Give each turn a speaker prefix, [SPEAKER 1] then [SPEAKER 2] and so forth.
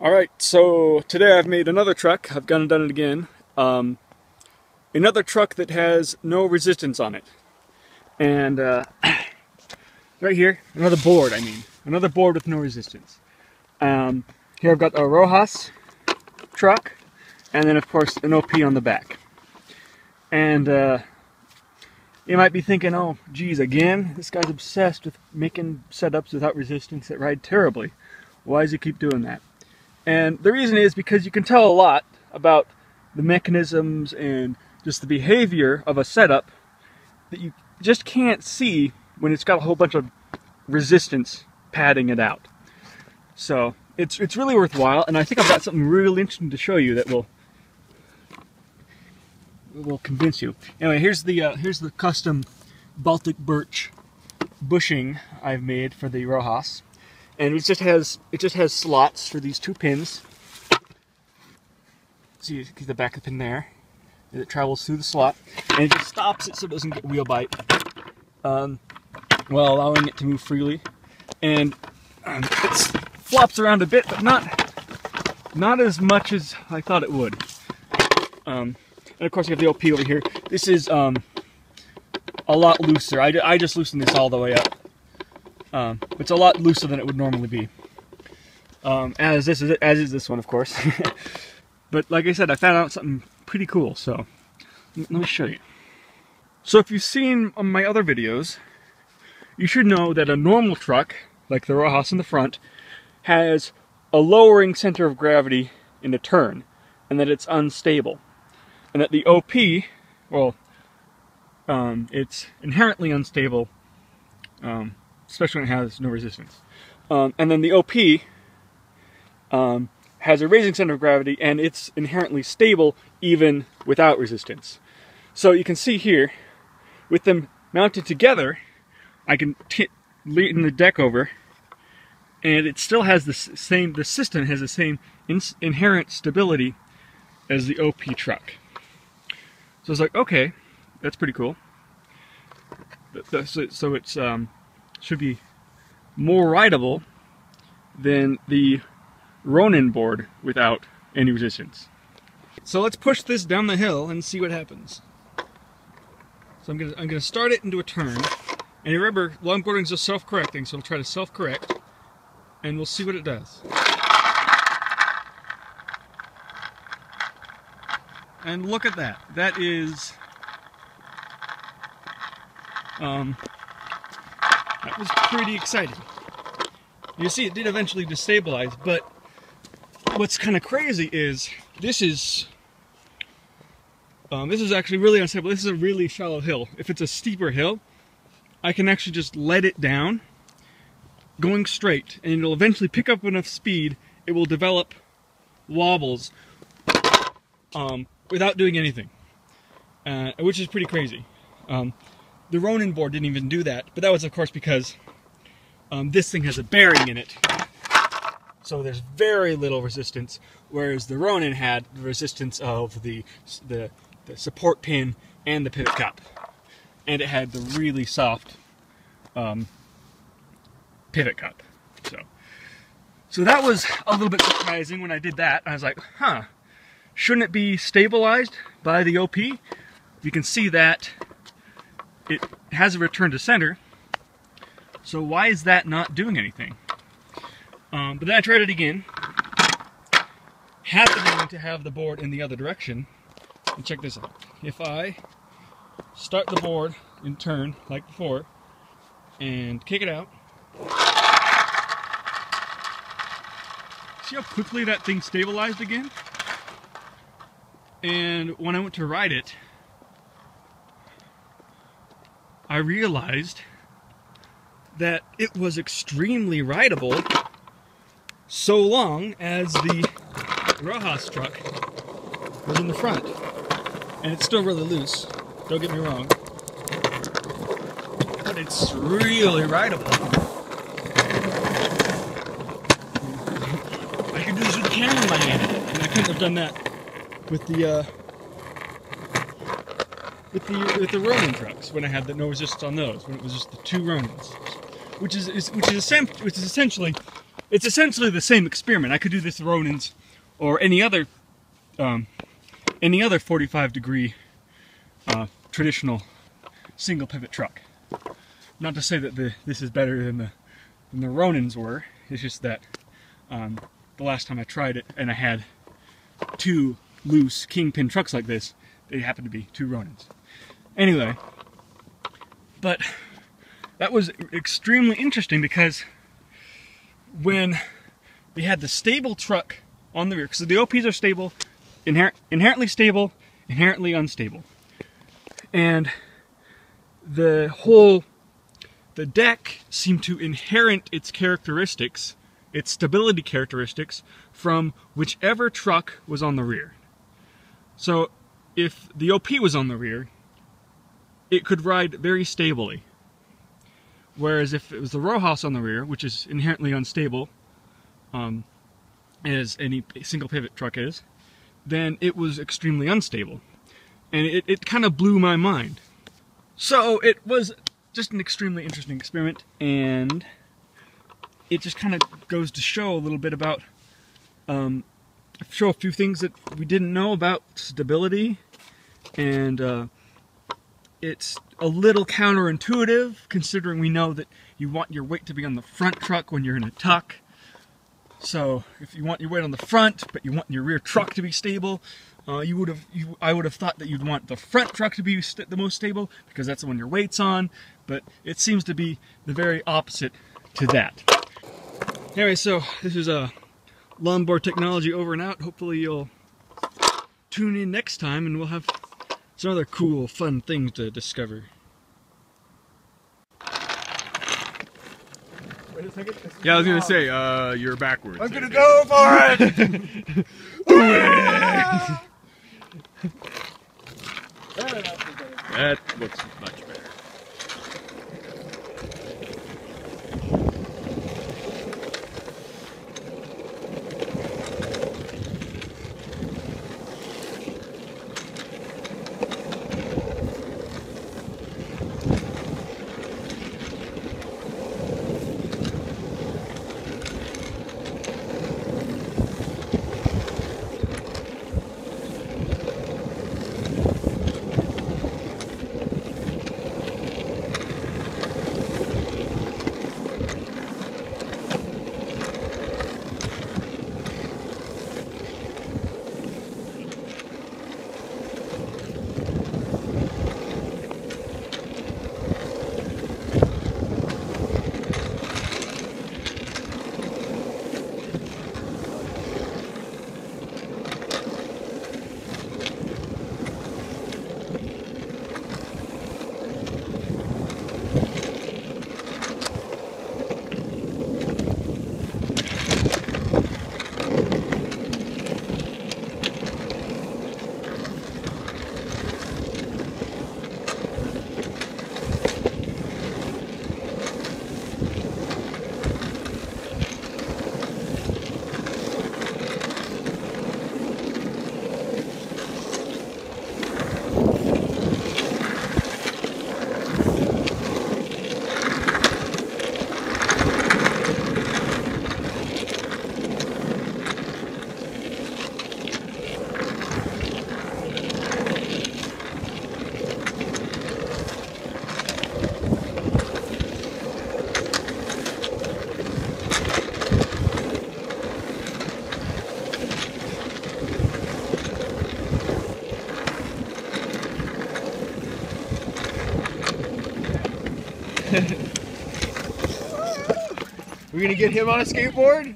[SPEAKER 1] All right, so today I've made another truck. I've gone and done it again. Um, another truck that has no resistance on it. And uh, right here, another board, I mean. Another board with no resistance. Um, here I've got a Rojas truck, and then of course an OP on the back. And uh, you might be thinking, oh, geez, again? This guy's obsessed with making setups without resistance that ride terribly. Why does he keep doing that? And the reason is because you can tell a lot about the mechanisms and just the behavior of a setup that you just can't see when it's got a whole bunch of resistance padding it out. So it's it's really worthwhile, and I think I've got something really interesting to show you that will will convince you. Anyway, here's the uh, here's the custom Baltic birch bushing I've made for the Rojas and it just has it just has slots for these two pins. See, see the back of the pin there. And It travels through the slot, and it just stops it so it doesn't get wheel bite, um, while allowing it to move freely. And um, it flops around a bit, but not not as much as I thought it would. Um, and of course, you have the OP over here. This is um, a lot looser. I, I just loosened this all the way up. Um, it's a lot looser than it would normally be. Um, as this is as is this one, of course. but like I said, I found out something pretty cool. So let me show you. So if you've seen my other videos, you should know that a normal truck, like the Rojas in the front, has a lowering center of gravity in a turn, and that it's unstable, and that the OP, well, um, it's inherently unstable. Um, especially when it has no resistance. Um, and then the OP um, has a raising center of gravity and it's inherently stable even without resistance. So you can see here, with them mounted together, I can lean the deck over and it still has the same, the system has the same in inherent stability as the OP truck. So it's like, okay, that's pretty cool. So, so it's um, should be more rideable than the Ronin board without any resistance. So let's push this down the hill and see what happens. So I'm gonna I'm gonna start it into a turn. And remember, longboarding is just self-correcting, so I'll try to self-correct, and we'll see what it does. And look at that. That is um, that was pretty exciting. You see, it did eventually destabilize, but what's kind of crazy is this is um, this is actually really unstable. This is a really shallow hill. If it's a steeper hill, I can actually just let it down going straight and it'll eventually pick up enough speed it will develop wobbles um, without doing anything, uh, which is pretty crazy. Um, the Ronin board didn't even do that, but that was of course because um, this thing has a bearing in it. So there's very little resistance, whereas the Ronin had the resistance of the, the, the support pin and the pivot cup. And it had the really soft um, pivot cup. So, so that was a little bit surprising when I did that. I was like, huh, shouldn't it be stabilized by the OP? You can see that it has a return to center. So why is that not doing anything? Um, but then I tried it again, happening to have the board in the other direction. And check this out. If I start the board in turn, like before, and kick it out, see how quickly that thing stabilized again? And when I went to ride it, I realized that it was extremely rideable so long as the Rojas truck was in the front. And it's still really loose, don't get me wrong. But it's really rideable. I could do this with the camera in my hand, and I couldn't have done that with the uh, with the with the Ronin trucks when I had the no resistance on those when it was just the two Ronins, which is, is which is which is essentially it's essentially the same experiment. I could do this Ronin's or any other um, any other 45 degree uh, traditional single pivot truck. Not to say that the this is better than the than the Ronins were. It's just that um, the last time I tried it and I had two loose kingpin trucks like this, they happened to be two Ronins. Anyway, but that was extremely interesting because when we had the stable truck on the rear, because the OPs are stable, inher inherently stable, inherently unstable. And the whole, the deck seemed to inherit its characteristics, its stability characteristics, from whichever truck was on the rear. So if the OP was on the rear, it could ride very stably. Whereas if it was the Rojas on the rear, which is inherently unstable, um, as any single pivot truck is, then it was extremely unstable. And it, it kind of blew my mind. So it was just an extremely interesting experiment, and it just kind of goes to show a little bit about, um, show a few things that we didn't know about stability, and uh, it's a little counterintuitive considering we know that you want your weight to be on the front truck when you're in a tuck. So if you want your weight on the front, but you want your rear truck to be stable, uh, you would have, you, I would have thought that you'd want the front truck to be the most stable because that's the one your weight's on. But it seems to be the very opposite to that. Anyway, so this is a Longboard Technology over and out. Hopefully you'll tune in next time and we'll have some another cool, fun thing to discover.
[SPEAKER 2] Yeah, I was gonna say, uh, you're backwards.
[SPEAKER 3] I'm gonna go for it!
[SPEAKER 2] That looks
[SPEAKER 3] We're gonna get him on a skateboard?